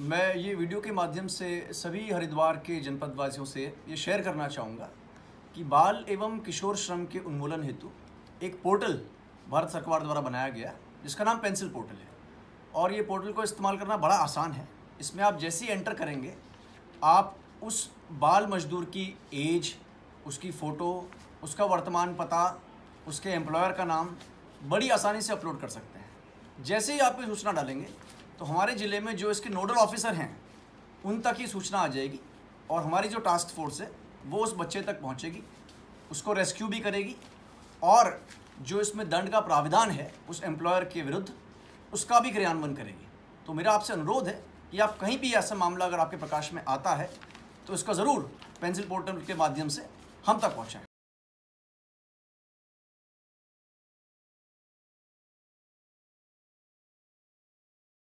मैं ये वीडियो के माध्यम से सभी हरिद्वार के जनपद वासियों से ये शेयर करना चाहूँगा कि बाल एवं किशोर श्रम के उन्मूलन हेतु एक पोर्टल भारत सरकार द्वारा बनाया गया, जिसका नाम पेंसिल पोर्टल है। और ये पोर्टल को इस्तेमाल करना बड़ा आसान है। इसमें आप जैसे ही एंटर करेंगे, आप उस बाल मजदूर की एज, उसकी फ़ोटो, उसका वर्तमान पता, उसके एम्प्लॉयर का नाम बड़ी आसानी से अपलोड कर सकते हैं। जैसे ही आप ये सूचना डालेंगे तो हमारे ज़िले में जो इसके नोडल ऑफिसर हैं, उन तक ही सूचना आ जाएगी और हमारी जो टास्क फोर्स है, वो उस बच्चे तक पहुंचेगी, उसको रेस्क्यू भी करेगी और जो इसमें दंड का प्राविधान है, उस एम्प्लॉयर के विरुद्ध, उसका भी क्रियान्वयन करेगी। तो मेरा आपसे अनुरोध है कि आप कहीं भी ऐसा मामला अगर आपके प्रकाश में आता है तो इसका ज़रूर पेंसिल पोर्टल के माध्यम से हम तक पहुँचाएँ।